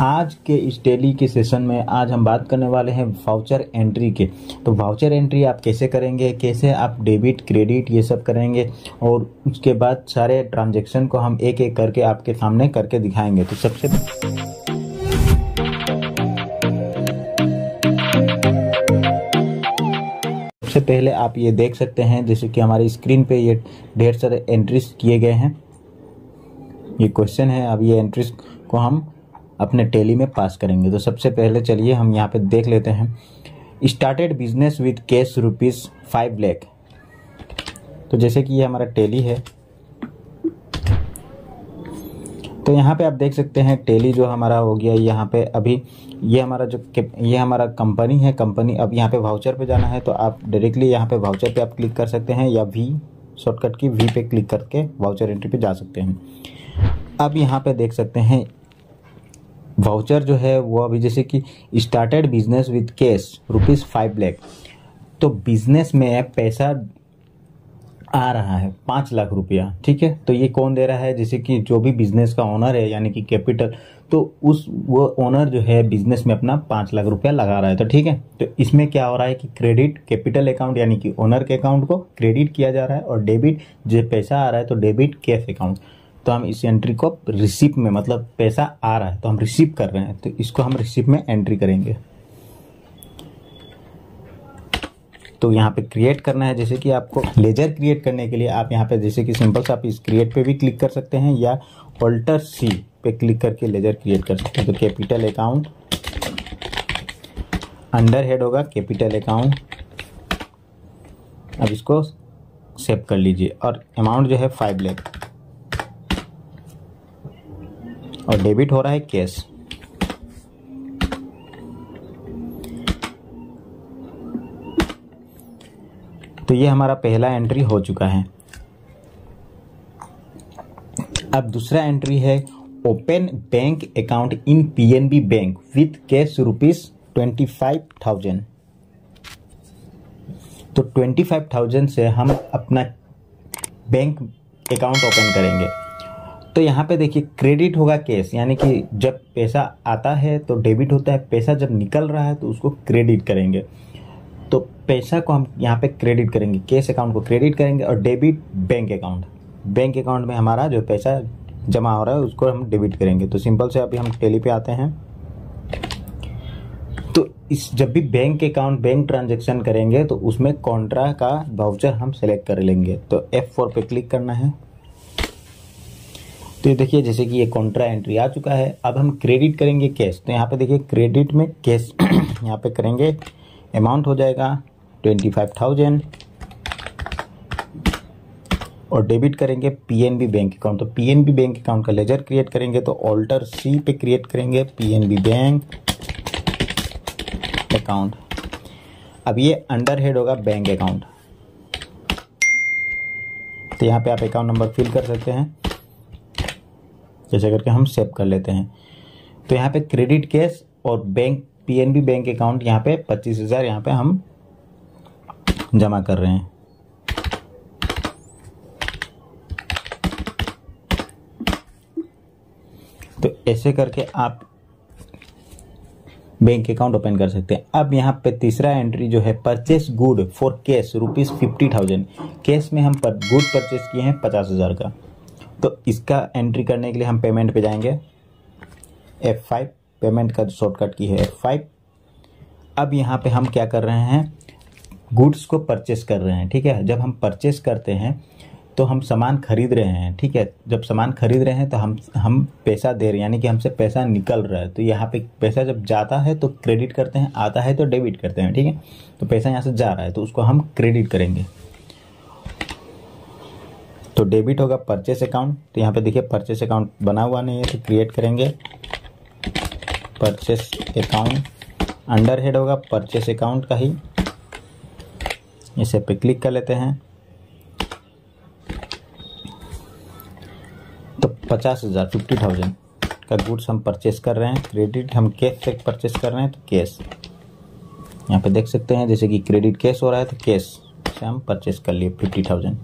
आज के इस डेली के सेशन में आज हम बात करने वाले हैं वाउचर एंट्री के। तो वाउचर एंट्री आप कैसे करेंगे, कैसे आप डेबिट क्रेडिट ये सब करेंगे और उसके बाद सारे ट्रांजेक्शन को हम एक एक करके आपके सामने करके दिखाएँगे। तो सबसे सबसे पहले आप ये देख सकते हैं, जैसे कि हमारी स्क्रीन पे ये ढेर सारे एंट्रीज किए गए हैं। ये क्वेश्चन है, अब ये एंट्रीज को हम अपने टेली में पास करेंगे। तो सबसे पहले चलिए हम यहाँ पे देख लेते हैं। Started business with cash rupees five lakh तो जैसे कि ये हमारा टेली है। तो यहाँ पे आप देख सकते हैं टेली जो हमारा हो गया यहाँ पे अभी। ये हमारा जो ये हमारा कंपनी है। कंपनी अब यहाँ पे वाउचर पे जाना है। तो आप डायरेक्टली यहाँ पे वाउचर पे आप क्लिक कर सकते हैं या वी शॉर्टकट की वी पे क्लिक करके वाउचर एंट्री पे जा सकते हैं। अब यहाँ पे देख सकते हैं वाउचर जो है, वो अभी जैसे कि started business with cash rupees five lakh तो बिज़नेस में पैसा आ रहा है, पाँच लाख रुपया, ठीक है? तो ये कौन दे रहा है? जैसे कि जो भी बिज़नेस का ओनर है, यानी कि कैपिटल तो उस, वो ओनर जो है बिज़नेस में अपना पाँच लाख रुपया लगा रहा है तो ठीक है? तो इसमें क्या हो रहा है कि क्रेडिट कैपिटल अकाउंट यानी कि ओनर के अकाउंट को क्रेडिट किया जा रहा है, और डेबिट जो पैसा आ रहा है तो डेबिट कैश अकाउंट तो हम इस एंट्री को रिसिप में मतलब पैसा आ रहा है तो हम रिसीव कर रहे हैं तो इसको हम रिसिप में एंट्री करेंगे। तो यहाँ पे क्रिएट करना है, जैसे कि आपको लेजर क्रिएट करने के लिए आप यहाँ पे जैसे कि सिंपल से आप इस क्रिएट पे भी क्लिक कर सकते हैं, या ऑल्टर सी पे क्लिक करके लेजर क्रिएट कर सकते हैं। तो कैपिटल अकाउंट अंडर हेड होगा कैपिटल अकाउंट अब इसको सेव कर लीजिए, और अमाउंट जो है फाइव लैख और डेबिट हो रहा है कैश तो ये हमारा पहला एंट्री हो चुका है। अब दूसरा एंट्री है open bank account in PNB bank with cash rupees twenty five thousand तो ट्वेंटी फाइव थाउज़ेंड से हम अपना बैंक अकाउंट ओपन करेंगे। तो यहाँ पे देखिए क्रेडिट होगा कैश यानी कि जब पैसा आता है तो डेबिट होता है, पैसा जब निकल रहा है तो उसको क्रेडिट करेंगे। तो पैसा को हम यहाँ पे क्रेडिट करेंगे कैश अकाउंट को क्रेडिट करेंगे और debit bank account bank account में हमारा जो पैसा जमा हो रहा है, उसको हम डेबिट करेंगे। तो सिंपल से अभी हम टेली पे आते हैं। तो इस जब भी बैंक अकाउंट बैंक ट्रांजेक्शन करेंगे तो उसमें कॉन्ट्रा का वाउचर हम सेलेक्ट कर लेंगे। तो एफ़ फोर पे क्लिक करना है। तो ये देखिए, जैसे कि ये कॉन्ट्रा एंट्री आ चुका है। अब हम क्रेडिट करेंगे कैश तो यहाँ पे देखिए क्रेडिट में कैश यहाँ पे करेंगे। अमाउंट हो जाएगा ट्वेंटी फाइव थाउज़ेंड और डेबिट करेंगे पीएनबी बैंक अकाउंट तो पीएनबी बैंक अकाउंट का लेजर क्रिएट करेंगे तो ऑल्टर सी पे क्रिएट करेंगे पीएनबी बैंक अकाउंट अब ये अंडर हेड होगा बैंक अकाउंट तो यहाँ पे आप अकाउंट नंबर फिल कर सकते हैं। जैसे करके हम सेव कर लेते हैं। तो यहाँ पे क्रेडिट कैश और बैंक पीएनबी बैंक अकाउंट यहाँ पे पच्चीस हज़ार यहाँ पे हम जमा कर रहे हैं। तो ऐसे करके आप बैंक अकाउंट ओपन कर सकते हैं। अब यहाँ पे तीसरा एंट्री जो है purchase good for cash rupees fifty thousand cash में हम पर, गुड परचेस किए हैं पचास हज़ार का। तो इसका एंट्री करने के लिए हम पेमेंट पे जाएँगे। F5 पेमेंट का शॉर्टकट की है F5 अब यहाँ पे हम क्या कर रहे हैं? गुड्स को परचेस कर रहे हैं, ठीक है? जब हम परचेस करते हैं तो हम सामान खरीद रहे हैं, ठीक है? जब सामान खरीद रहे हैं तो हम हम पैसा दे रहे हैं, यानी कि हमसे पैसा निकल रहा है। तो यहाँ पे पैसा जब जाता है तो क्रेडिट करते हैं, आता है तो डेबिट करते हैं, ठीक है? तो पैसा यहाँ से जा रहा है तो उसको हम क्रेडिट करेंगे। तो डेबिट होगा परचेस अकाउंट तो यहाँ पे देखिए परचेस अकाउंट बना हुआ नहीं है तो क्रिएट करेंगे। परचेस अकाउंट अंडर हेड होगा परचेस अकाउंट का ही। इसे पे क्लिक कर लेते हैं। तो पचास हज़ार फिफ्टी थाउज़ेंड का गुड्स हम परचेस कर रहे हैं। क्रेडिट हम कैश से परचेस कर रहे हैं तो कैश यहाँ पे देख सकते हैं, जैसे कि क्रेडिट कैश हो रहा है तो कैश से हम परचेस कर लिए फिफ्टी थाउज़ेंड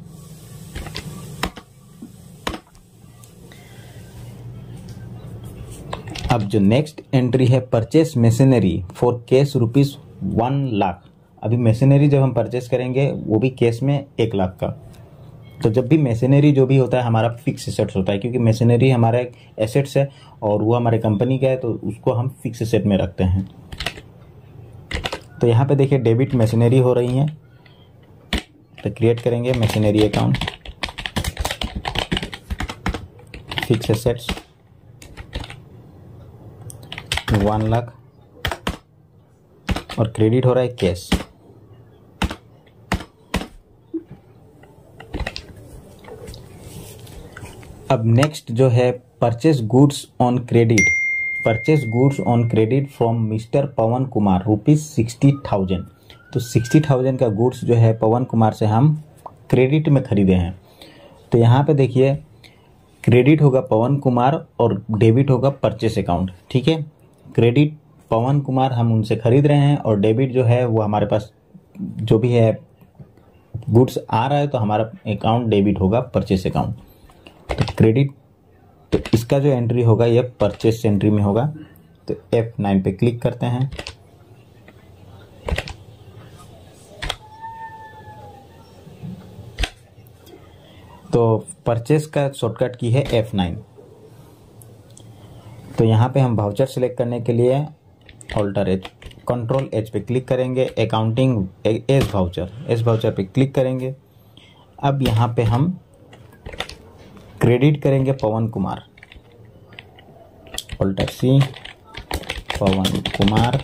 अब जो नेक्स्ट एंट्री है purchase machinery for cash rupees one lakh अभी मशीनरी जब हम परचेस करेंगे, वो भी कैश में एक लाख का। तो जब भी मशीनरी जो भी होता है, हमारा फिक्स एसेट्स होता है, क्योंकि मशीनरी हमारा एक एसेट्स है और वो हमारे कंपनी का है तो उसको हम फिक्स एसेट में रखते हैं। तो यहाँ पे देखिए डेबिट मशीनरी हो रही है। तो क्रिएट करेंगे machinery account fix assets one lakh और क्रेडिट हो रहा है कैश अब नेक्स्ट जो है purchase goods on credit purchase goods on credit from mister Pawan Kumar rupees sixty thousand तो सिक्सटी थाउज़ेंड का गुड्स जो है पवन कुमार से हम क्रेडिट में खरीदे हैं। तो यहाँ पे देखिए क्रेडिट होगा पवन कुमार और डेबिट होगा परचेस अकाउंट ठीक है? क्रेडिट पवन कुमार हम उनसे खरीद रहे हैं और डेबिट जो है वो हमारे पास जो भी है, गुड्स आ रहा है तो हमारा अकाउंट डेबिट होगा परचेस अकाउंट तो क्रेडिट तो इसका जो एंट्री होगा, ये परचेस एंट्री में होगा। तो एफ़ नाइन पे क्लिक करते हैं। तो परचेस का शॉर्टकट की है एफ़ नाइन तो यहाँ पे हम भाउचर सेलेक्ट करने के लिए ऑल्टर एच कंट्रोल एच पे क्लिक करेंगे accounting S voucher S voucher पे क्लिक करेंगे। अब यहाँ पे हम क्रेडिट करेंगे Pawan Kumar. Alter C Pawan Kumar.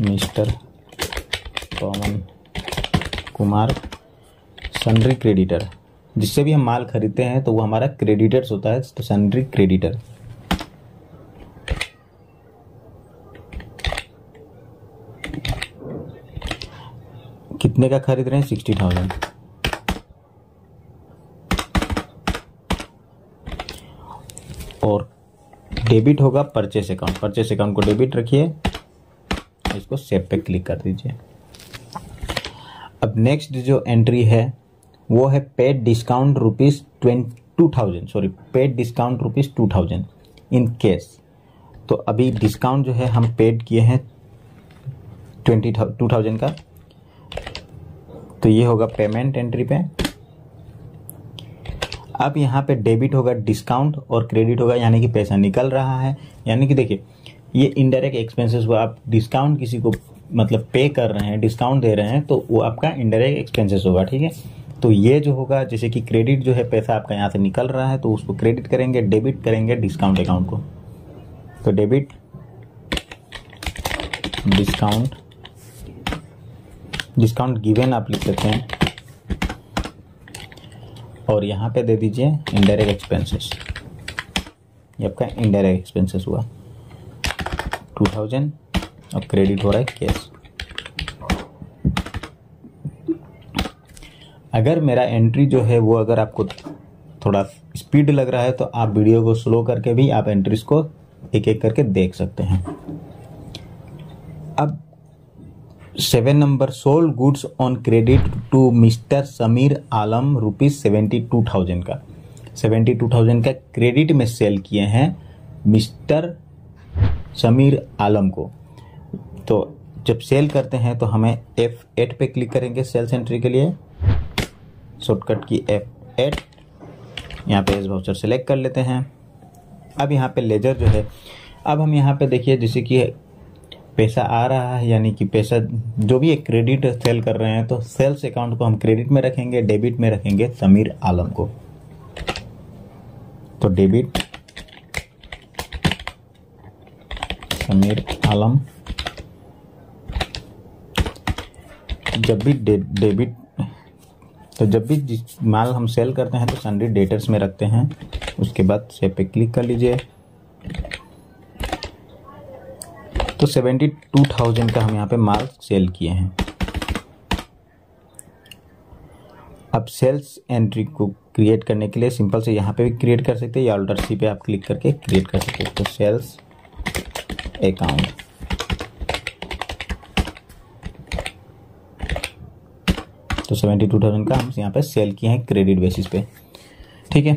Mister Pawan Kumar sundry creditor जिससे भी हम माल खरीदते हैं तो वो हमारा क्रेडिटर्स होता है तो सन्ड्री क्रेडिटर कितने का खरीद रहे हैं? सिक्सटी थाउज़ेंड और डेबिट होगा परचेस अकाउंट परचेस अकाउंट को डेबिट रखिए। इसको सेव पे क्लिक कर दीजिए। अब नेक्स्ट जो एंट्री है वो है paid discount rupees two thousand sorry paid discount rupees two thousand in case तो अभी डिस्काउंट जो है हम पेड किए हैं ट्वेंटी टू थाउज़ेंड का। तो ये होगा पेमेंट एंट्री पे। अब यहाँ पे डेबिट होगा डिस्काउंट और क्रेडिट होगा, यानी कि पैसा निकल रहा है। यानी कि देखिए, ये इनडायरेक्ट एक्सपेंसेस हुआ आप डिस्काउंट किसी को मतलब पे कर रहे हैं डिस्काउंट दे रहे हैं तो वो आपका इनडायरेक्ट एक्सपेंसेस होगा, ठीक है? तो ये जो होगा, जैसे कि क्रेडिट जो है, पैसा आपका यहाँ से निकल रहा है तो उसको क्रेडिट करेंगे डेबिट करेंगे डिस्काउंट अकाउंट को। तो डेबिट डिस्काउंट डिस्काउंट गिवन आप लिख सकते हैं। और यहाँ पे दे दीजिए इनडायरेक्ट एक्सपेंसेस ये आपका इनडायरेक्ट एक्सपेंसेस हुआ। टू थाउज़ेंड और क्रेडिट हो रहा है कैश अगर मेरा एंट्री जो है वो अगर आपको थोड़ा स्पीड लग रहा है तो आप वीडियो को स्लो करके भी आप एंट्रीज को एक एक करके देख सकते हैं। अब seven number sold goods on credit to mister Sameer Alam rupees seventy two thousand का। सेवेंटी टू थाउज़ेंड का क्रेडिट में सेल किए हैं मिस्टर समीर आलम को। तो जब सेल करते हैं तो हमें एफ़ एट पे क्लिक करेंगे सेल्स एंट्री के लिए। शॉर्टकट की एफ़ एट यहाँ पे एस वाउचर सेलेक्ट कर लेते हैं। अब यहाँ पे लेजर जो है, अब हम यहाँ पे देखिए, जैसे कि पैसा आ रहा है, यानी कि पैसा जो भी एक क्रेडिट सेल कर रहे हैं तो सेल्स अकाउंट को हम क्रेडिट में रखेंगे डेबिट में रखेंगे समीर आलम को। तो डेबिट समीर आलम। जब भी डेबिट तो जब भी जिस माल हम सेल करते हैं तो सन्ड्री डेटर्स में रखते हैं। उसके बाद सेव पे क्लिक कर लीजिए। तो सेवेंटी टू थाउज़ेंड का हम यहाँ पे माल सेल किए हैं। अब सेल्स एंट्री को क्रिएट करने के लिए सिंपल से यहाँ पे भी क्रिएट कर सकते हैं या ऑल्टर सी पे आप क्लिक करके क्रिएट कर सकते हैं। तो सेल्स अकाउंट तो सेवेंटी टू थाउज़ेंड का हम यहाँ पे सेल किए हैं क्रेडिट बेसिस पे। ठीक है?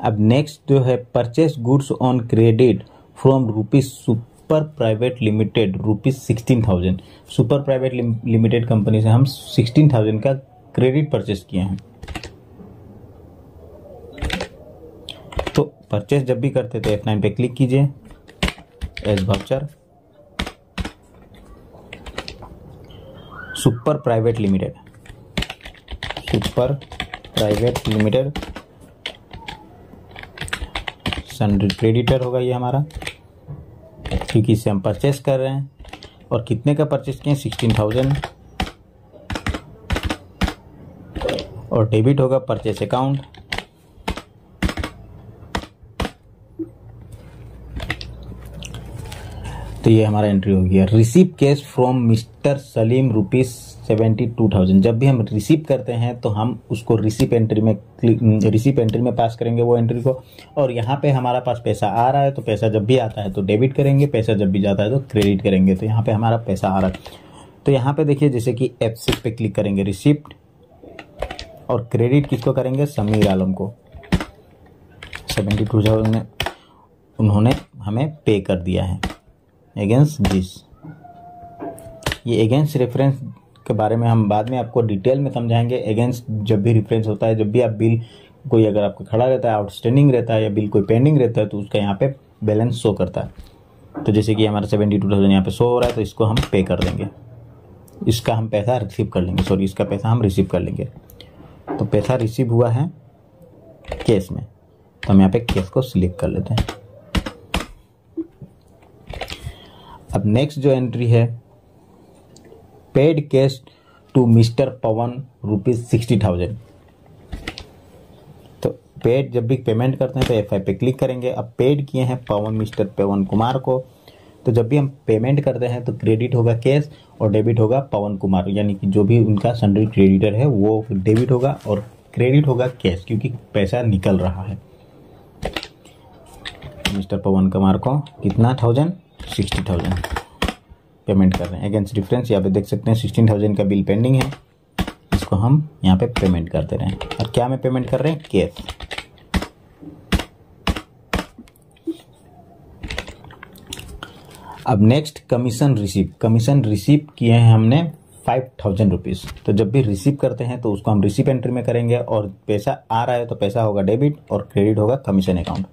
अब नेक्स्ट जो है purchase goods on credit from rupees super private limited rupees sixteen thousand super private limited company से हम सिक्सटीन थाउज़ेंड का क्रेडिट परचेस किए हैं। तो परचेस जब भी करते थे F9 पे क्लिक कीजिए। As voucher super private limited super private limited creditor होगा ये हमारा, क्योंकि इसे हम परचेस कर रहे हैं। और कितने का परचेस किए सिक्सटीन थाउज़ेंड और डेबिट होगा परचेस अकाउंट तो ये हमारा एंट्री हो गया। Receive cash from mister Salim rupees seventy two thousand. जब भी हम रिसीव करते हैं तो हम उसको रिसीप एंट्री में रिसीप एंट्री में पास करेंगे वो एंट्री को। और यहाँ पे हमारा पास पैसा आ रहा है तो पैसा जब भी आता है तो डेबिट करेंगे, पैसा जब भी जाता है तो क्रेडिट करेंगे। तो यहाँ पे हमारा पैसा आ रहा है। तो यहाँ पे देखिए, जैसे कि एफ़ पे क्लिक करेंगे रिसिप्ट और क्रेडिट किसको करेंगे? समीर आलम को। सेवेंटी टू थाउज़ेंड में उन्होंने हमें पे कर दिया है। अगेंस्ट दिस ये अगेंस्ट रेफरेंस के बारे में हम बाद में आपको डिटेल में समझाएँगे। अगेंस्ट जब भी रिफरेंस होता है, जब भी आप बिल कोई अगर आपका खड़ा रहता है आउटस्टैंडिंग रहता है या बिल कोई पेंडिंग रहता है तो उसका यहाँ पे बैलेंस शो करता है। तो जैसे कि हमारा सेवेंटी टू थाउज़ेंड यहाँ पे शो हो रहा है तो इसको हम पे कर देंगे। इसका हम पैसा रिसीव कर लेंगे। सॉरी इसका पैसा हम रिसीव कर लेंगे। तो पैसा रिसीव हुआ है केस में। तो हम यहाँ पे केस को सिलेक्ट कर लेते हैं। अब नेक्स्ट जो एंट्री है paid cash to mister Pawan rupees sixty thousand तो पेड जब भी पेमेंट करते हैं तो एफ़ आई पे क्लिक करेंगे। अब पेड किए हैं पवन मिस्टर पवन कुमार को। तो जब भी हम पेमेंट करते हैं तो क्रेडिट होगा कैश और डेबिट होगा पवन कुमार यानी कि जो भी उनका सन्ड्री क्रेडिटर है, वो डेबिट होगा और क्रेडिट होगा कैश क्योंकि पैसा निकल रहा है। मिस्टर पवन कुमार को कितना थाउज़ेंड सिक्सटी थाउज़ेंड पेमेंट कर रहे हैं। अगेंस्ट डिफरेंस यहाँ पे देख सकते हैं सिक्सटीन थाउज़ेंड का बिल पेंडिंग है। इसको हम यहाँ पे पेमेंट कर दे रहे हैं। और क्या में पेमेंट कर रहे हैं? कैश अब next commission receive commission receive किए हैं हमने फाइव थाउज़ेंड रुपीज़ तो जब भी रिसीव करते हैं तो उसको हम रिसीव एंट्री में करेंगे और पैसा आ रहा है तो पैसा होगा डेबिट और क्रेडिट होगा कमीशन अकाउंट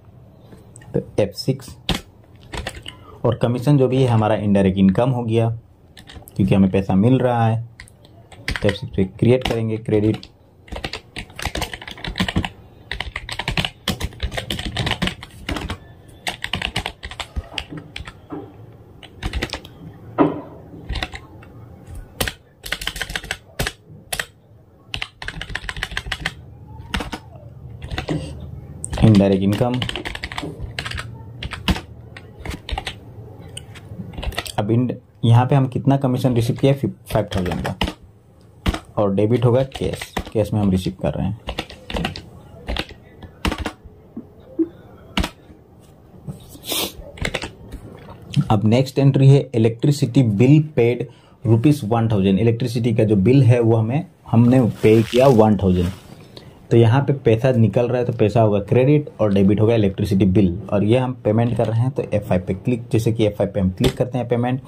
तो एफ़ सिक्स और कमीशन जो भी है, हमारा इनडायरेक्ट इनकम हो गया, क्योंकि हमें पैसा मिल रहा है। तो क्रिएट करेंगे क्रेडिट इनडायरेक्ट इनकम इन यहाँ पे हम कितना कमीशन रिसीव किया फाइव थाउज़ेंड का। और डेबिट होगा कैश कैश में हम रिसीव कर रहे हैं। अब नेक्स्ट एंट्री है electricity bill paid rupees one thousand electricity का जो बिल है, वो हमें हमने पे किया वन थाउज़ेंड तो यहाँ पे पैसा निकल रहा है तो पैसा होगा क्रेडिट और डेबिट होगा इलेक्ट्रिसिटी बिल। और ये हम पेमेंट कर रहे हैं तो एफ़ आई पे क्लिक जैसे कि एफ़ आई पे हम क्लिक करते हैं पेमेंट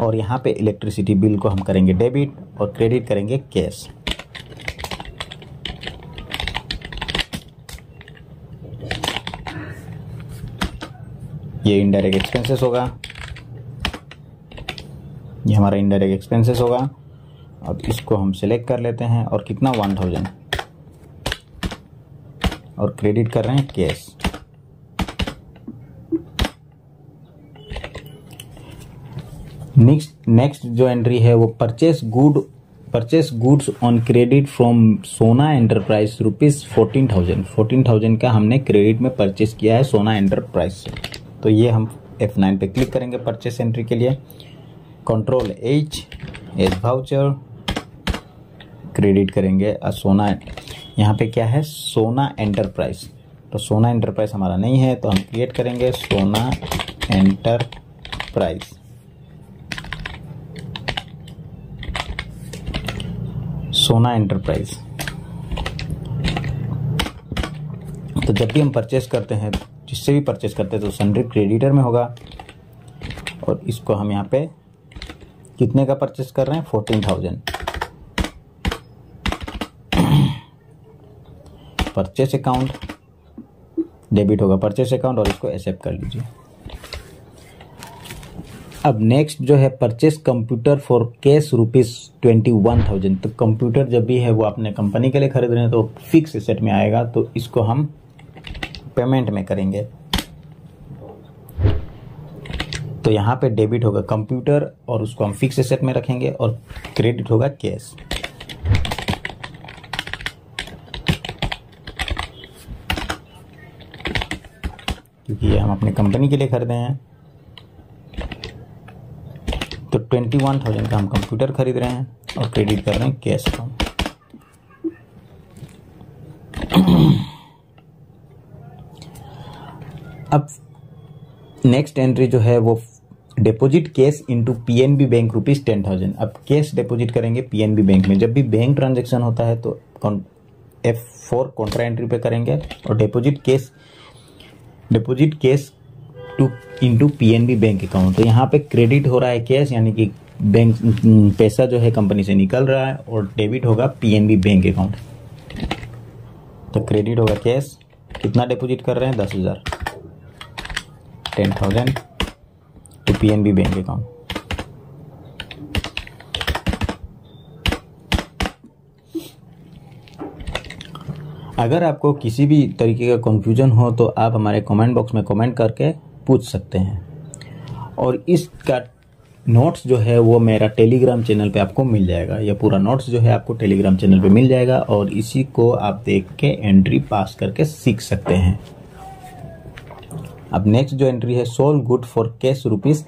और यहाँ पे इलेक्ट्रिसिटी बिल को हम करेंगे डेबिट और क्रेडिट करेंगे कैश ये इनडायरेक्ट एक्सपेंसेस होगा। ये हमारा इनडायरेक्ट एक्सपेंसेस होगा। अब इसको हम सिलेक्ट कर लेते हैं, और कितना? वन थाउज़ेंड और क्रेडिट कर रहे हैं कैश। नेक्स्ट नेक्स्ट जो एंट्री है वो purchase good purchase goods on credit from Sona enterprise rupees fourteen thousand fourteen thousand का हमने क्रेडिट में परचेस किया है सोना एंटरप्राइज से। तो ये हम एफ़ नाइन पे क्लिक करेंगे परचेस एंट्री के लिए। Control H as voucher credit करेंगे सोना यहाँ पे क्या है? सोना एंटरप्राइज तो सोना एंटरप्राइज हमारा नहीं है तो हम क्रिएट करेंगे सोना एंटरप्राइज सोना एंटरप्राइज तो जब भी हम परचेस करते हैं, जिससे भी परचेस करते हैं तो सन्ड्री क्रेडिटर में होगा। और इसको हम यहाँ पे कितने का परचेस कर रहे हैं? Fourteen thousand purchase account debit होगा परचेस अकाउंट और इसको एक्सेप्ट कर लीजिए। अब नेक्स्ट जो है purchase computer for cash rupees twenty one thousand तो कंप्यूटर जब भी है वो अपने कंपनी के लिए खरीद रहे हैं तो फिक्स सेट में आएगा तो इसको हम पेमेंट में करेंगे। तो यहाँ पे डेबिट होगा कंप्यूटर और उसको हम फिक्स एसेट में रखेंगे और क्रेडिट होगा कैश क्योंकि ये हम अपने कंपनी के लिए खरीदे हैं। तो ट्वेंटी वन थाउज़ेंड का हम कंप्यूटर खरीद रहे हैं और क्रेडिट कर रहे हैं कैश अकाउंट अब नेक्स्ट एंट्री जो है वो deposit cash into PNB bank rupees ten thousand अब कैश डिपॉजिट करेंगे पीएनबी बैंक में। जब भी बैंक ट्रांजेक्शन होता है तो एफ़ फोर कॉन्ट्रा एंट्री पे करेंगे और deposit cash deposit cash to into PNB bank account तो यहाँ पे क्रेडिट हो रहा है कैश यानी कि बैंक पैसा जो है कंपनी से निकल रहा है और डेबिट होगा पीएनबी बैंक अकाउंट तो क्रेडिट होगा कैश कितना डिपॉजिट कर रहे हैं? दस हज़ार. Ten thousand to P N B bank account अगर आपको किसी भी तरीके का कन्फ्यूज़न हो तो आप हमारे कमेंट बॉक्स में कमेंट करके पूछ सकते हैं। और इसका नोट्स जो है, वो मेरा टेलीग्राम चैनल पे आपको मिल जाएगा। यह पूरा नोट्स जो है, आपको टेलीग्राम चैनल पे मिल जाएगा और इसी को आप देख के एंट्री पास करके सीख सकते हैं। अब नेक्स्ट जो एंट्री है sold good for cash rupees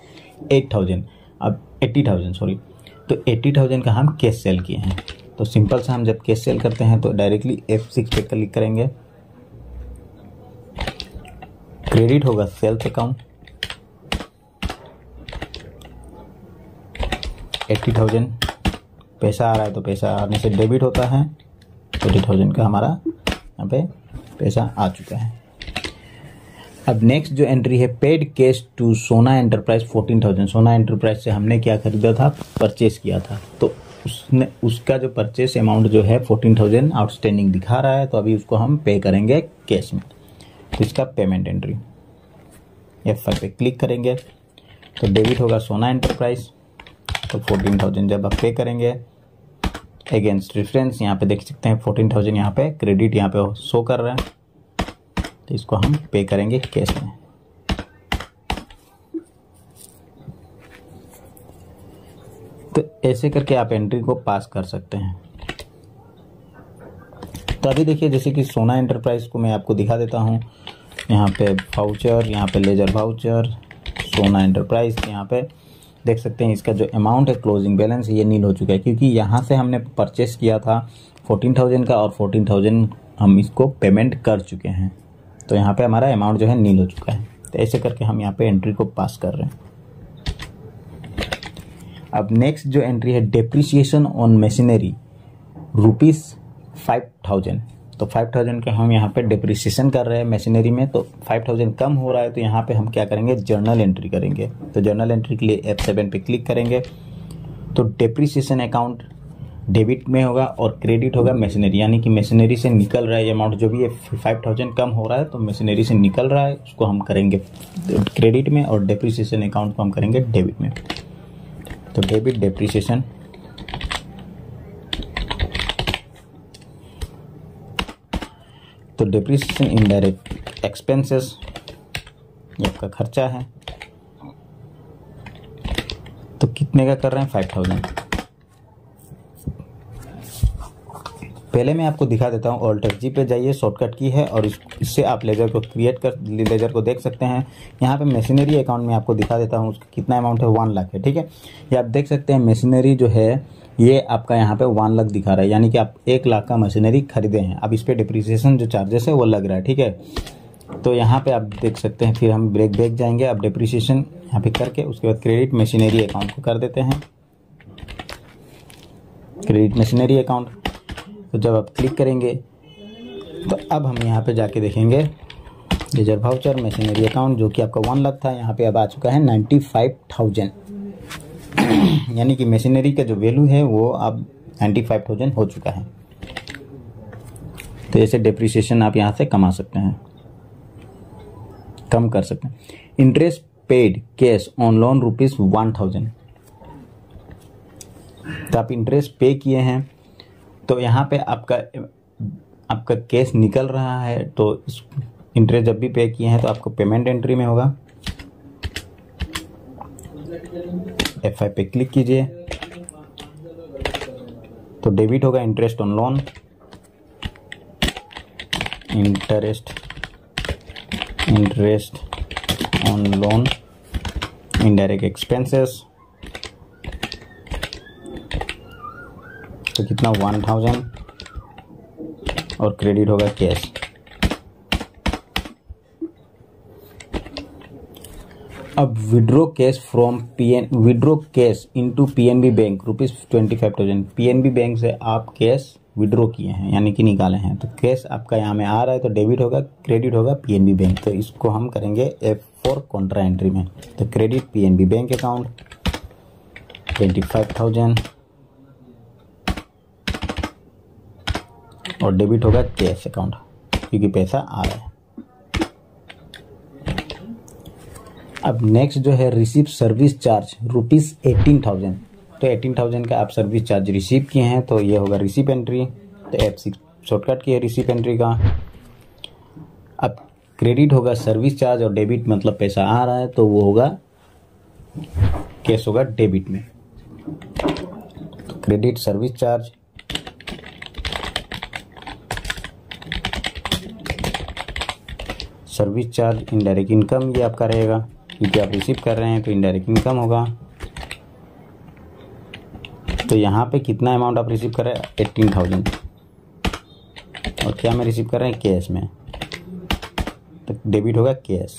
eight thousand अब एट्टी थाउज़ेंड सॉरी तो एट्टी थाउज़ेंड का हम कैश सेल किए हैं। तो सिंपल सा हम जब कैश सेल करते हैं तो डायरेक्टली एफ़ सिक्स पे क्लिक करेंगे। क्रेडिट होगा सेल्स अकाउंट एट्टी थाउज़ेंड पैसा आ रहा है तो पैसा आने से डेबिट होता है। एट्टी थाउज़ेंड का हमारा यहाँ पे पैसा आ चुका है। अब नेक्स्ट जो एंट्री है paid cash to Sona enterprise fourteen thousand Sona enterprise से हमने क्या खरीदा था? परचेस किया था। तो उसने, उसका जो परचेस अमाउंट जो है फोर्टीन थाउज़ेंड आउटस्टैंडिंग दिखा रहा है तो अभी उसको हम पे करेंगे कैश में। तो इसका पेमेंट एंट्री एफ़ फाइव पे क्लिक करेंगे। तो डेबिट होगा सोना एंटरप्राइज तो फोर्टीन थाउज़ेंड जब आप पे करेंगे अगेंस्ट रेफरेंस यहाँ पे देख सकते हैं फोर्टीन थाउज़ेंड यहाँ पे क्रेडिट यहाँ पे शो कर रहा है। तो इसको हम पे करेंगे कैश में। तो ऐसे करके आप एंट्री को पास कर सकते हैं। तो अभी देखिए, जैसे कि सोना एंटरप्राइज को मैं आपको दिखा देता हूँ। यहाँ पे वाउचर यहाँ पे लेजर वाउचर सोना एंटरप्राइज यहाँ पे देख सकते हैं इसका जो अमाउंट है क्लोजिंग बैलेंस ये नील हो चुका है। क्योंकि यहाँ से हमने परचेस किया था फोर्टीन थाउज़ेंड का और फोर्टीन थाउज़ेंड हम इसको पेमेंट कर चुके हैं। तो यहाँ पे हमारा अमाउंट जो है नील हो चुका है। तो ऐसे करके हम यहाँ पे एंट्री को पास कर रहे हैं। अब नेक्स्ट जो एंट्री है depreciation on machinery rupees five thousand तो फाइव थाउज़ेंड का हम यहाँ पे डिप्रिसिएशन कर रहे हैं मशीनरी में तो फाइव थाउज़ेंड कम हो रहा है तो यहाँ पे हम क्या करेंगे? जर्नल एंट्री करेंगे। तो जर्नल एंट्री के लिए एफ़ सेवन पे क्लिक करेंगे। तो डिप्रिसिएशन अकाउंट डेबिट में होगा और क्रेडिट होगा मशीनरी यानी कि मशीनरी से निकल रहा है अमाउंट जो भी है फाइव थाउज़ेंड कम हो रहा है तो मशीनरी से निकल रहा है, उसको हम करेंगे क्रेडिट में और डिप्रिसिएशन अकाउंट को हम करेंगे डेबिट में। तो डेबिट डेप्रीसिएशन तो डिप्रिसिएशन इनडायरेक्ट एक्सपेंसेस ये आपका खर्चा है। तो कितने का कर रहे हैं? फाइव थाउज़ेंड पहले मैं आपको दिखा देता हूँ ऑल्टर जी पे जाइए शॉर्टकट की है और इससे आप लेजर को क्रिएट कर लेजर को देख सकते हैं। यहाँ पे मशीनरी अकाउंट में आपको दिखा देता हूँ, उसका कितना अमाउंट है? वन लाख है, ठीक है? ये आप देख सकते हैं मशीनरी जो है, ये आपका यहाँ पे वन लाख दिखा रहा है, यानी कि आप एक लाख का मशीनरी खरीदे हैं। अब इस पर डिप्रिसिएशन जो चार्जेस है, वो लग रहा है, ठीक है? तो यहाँ पे आप देख सकते हैं, फिर हम ब्रेक ब्रेक जाएँगे। आप डिप्रिसिएशन यहाँ पे करके, उसके बाद क्रेडिट मशीनरी अकाउंट को कर देते हैं। क्रेडिट मशीनरी अकाउंट तो जब आप क्लिक करेंगे तो अब हम यहाँ पे जाके देखेंगे लेजर भाउचर मशीनरी अकाउंट जो कि आपका वन लाख था, यहाँ पे अब आ चुका है नाइन्टी फाइव थाउज़ेंड यानी कि मशीनरी का जो वैल्यू है, वो अब नाइन्टी फाइव थाउज़ेंड हो चुका है। तो ऐसे डिप्रिसिएशन आप यहाँ से कमा सकते हैं। कम कर सकते हैं। Interest paid cash on loan rupees one thousand तो आप इंटरेस्ट पे किए हैं। तो यहाँ पे आपका आपका केस निकल रहा है तो इंटरेस्ट जब भी पे किए हैं तो आपको पेमेंट एंट्री में होगा। एफ़ आई पे क्लिक कीजिए। तो डेबिट होगा interest on loan interest interest on loan indirect expenses तो कितना? वन थाउज़ेंड और क्रेडिट होगा कैश अब withdraw cash from PN withdraw cash into PNB bank rupees twenty five thousand PNB bank से आप कैश विड्रो किए हैं, यानी कि निकाले हैं। तो कैश आपका यहाँ में आ रहा है तो डेबिट होगा क्रेडिट होगा पीएनबी बैंक तो इसको हम करेंगे एफ़ फोर कॉन्ट्रा एंट्री में। तो credit PNB bank account twenty five thousand और डेबिट होगा कैश अकाउंट क्योंकि पैसा आ रहा है। अब नेक्स्ट जो है receive service charge rupees eighteen thousand तो एटीन थाउज़ेंड का आप सर्विस चार्ज रिसीव किए हैं तो ये होगा रिसीव एंट्री तो एफ़ सिक्स शॉर्टकट की है रिसीव एंट्री का। अब क्रेडिट होगा सर्विस चार्ज और डेबिट मतलब पैसा आ रहा है तो वो होगा कैश होगा डेबिट में। Credit service charge service charge indirect income ये आपका रहेगा। क्योंकि आप रिसीव कर रहे हैं तो इनडायरेक्ट इनकम होगा। तो यहाँ पे कितना अमाउंट आप रिसीव कर रहे हैं? एट्टीन थाउज़ेंड और क्या में रिसीव कर रहे हैं? कैश में। तो डेबिट होगा cash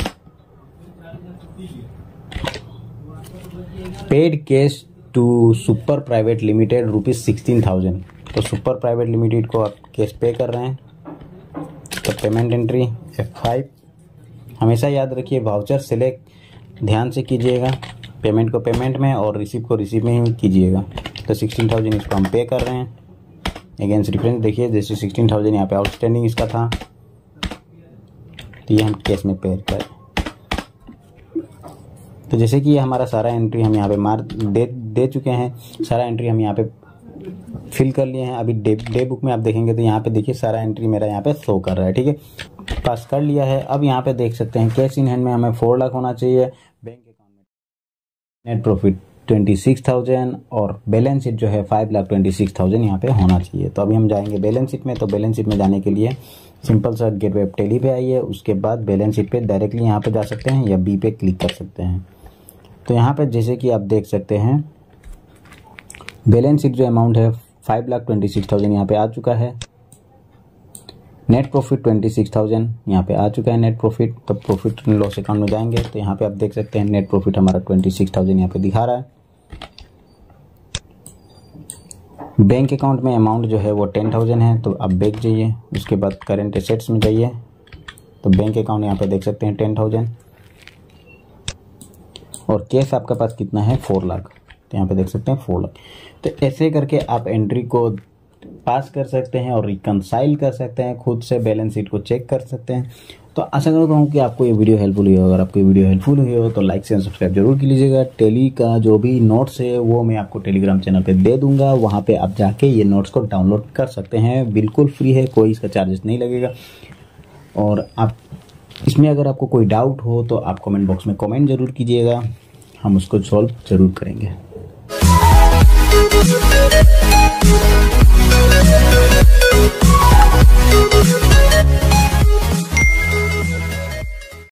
paid cash to super private limited rupees sixteen thousand तो सुपर प्राइवेट लिमिटेड को आप कैश पे कर रहे हैं। तो पेमेंट एंट्री एफ़ फाइव हमेशा याद रखिए वाउचर सेलेक्ट ध्यान से कीजिएगा पेमेंट को पेमेंट में और रिसीव को रिसीव में ही कीजिएगा। तो सिक्सटीन थाउज़ेंड इसको हम पे कर रहे हैं। अगेंस्ट रिफरेंस देखिए, जैसे सिक्सटीन थाउज़ेंड यहाँ पे आउटस्टैंडिंग इसका था तो ये हम कैश में पे कर तो जैसे कि ये हमारा सारा एंट्री हम यहाँ पे मार, दे दे चुके हैं। सारा एंट्री हम यहाँ पे फिल कर लिए हैं। अभी डे डे बुक में आप देखेंगे तो यहाँ पे देखिए सारा एंट्री मेरा यहाँ पे शो कर रहा है, ठीक है? पास कर लिया है। अब यहाँ पे देख सकते हैं कैश इन हैंड में हमें फोर लाख होना चाहिए। बैंक अकाउंट में net profit twenty six thousand और बैलेंस शीट जो है five lakh twenty six thousand यहाँ पे होना चाहिए। तो अभी हम जाएँगे बैलेंस शीट में। तो बैलेंस शीट में जाने के लिए सिंपल सा गेट वेब टेली पे आइए। उसके बाद बैलेंस शीट पे डायरेक्टली यहाँ पे जा सकते हैं या बी पे क्लिक कर सकते हैं। तो यहाँ पे जैसे कि आप देख सकते हैं बैलेंस शीट जो अमाउंट है five lakh twenty six thousand यहाँ पे आ चुका है। Net profit twenty six thousand यहाँ पे आ चुका है नेट प्रॉफिट तो प्रॉफिट लॉस अकाउंट में जाएँगे तो यहाँ पे आप देख सकते हैं नेट प्रॉफिट हमारा ट्वेंटी सिक्स थाउज़ेंड यहाँ पे दिखा रहा है। बैंक अकाउंट में अमाउंट जो है वो टेन थाउज़ेंड है तो आप बैक जाइए, उसके बाद करेंट एसेट्स में जाइए। तो बैंक अकाउंट यहाँ पे देख सकते हैं टेन थाउज़ेंड और कैश आपके पास कितना है? फोर लाख तो यहाँ पे देख सकते हैं फोर लाख तो ऐसे करके आप एंट्री को पास कर सकते हैं और रिकनसाइल कर सकते हैं, खुद से बैलेंस शीट को चेक कर सकते हैं। तो आशा करता हूँ कि आपको ये वीडियो हेल्पफुल हुई हो अगर आपको ये वीडियो हेल्पफुल हुई हो तो लाइक से सब्सक्राइब ज़रूर कर लीजिएगा टेली का जो भी नोट्स है, वो मैं आपको टेलीग्राम चैनल पे दे दूँगा। वहाँ पे आप जाके ये नोट्स को डाउनलोड कर सकते हैं। बिल्कुल फ्री है, कोई इसका चार्जेस नहीं लगेगा। और आप, इसमें अगर आपको कोई डाउट हो तो आप कमेंट बॉक्स में कमेंट ज़रूर कीजिएगा। हम उसको सॉल्व ज़रूर करेंगे.